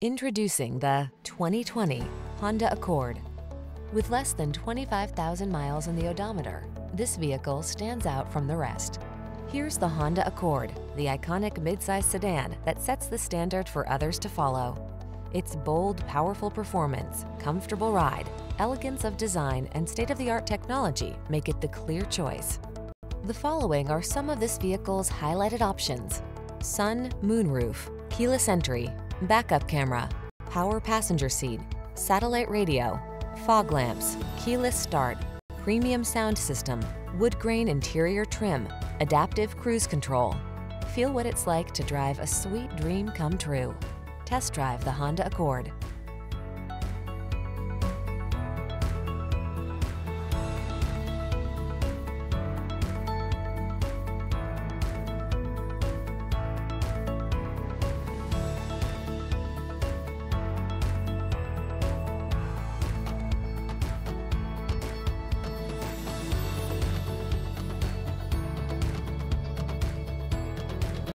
Introducing the 2020 Honda Accord. With less than 25,000 miles on the odometer, this vehicle stands out from the rest. Here's the Honda Accord, the iconic midsize sedan that sets the standard for others to follow. Its bold, powerful performance, comfortable ride, elegance of design, and state-of-the-art technology make it the clear choice. The following are some of this vehicle's highlighted options. Sun moonroof, keyless entry, backup camera, power passenger seat, satellite radio, fog lamps, keyless start, premium sound system, wood grain interior trim, adaptive cruise control. Feel what it's like to drive a sweet dream come true. Test drive the Honda Accord.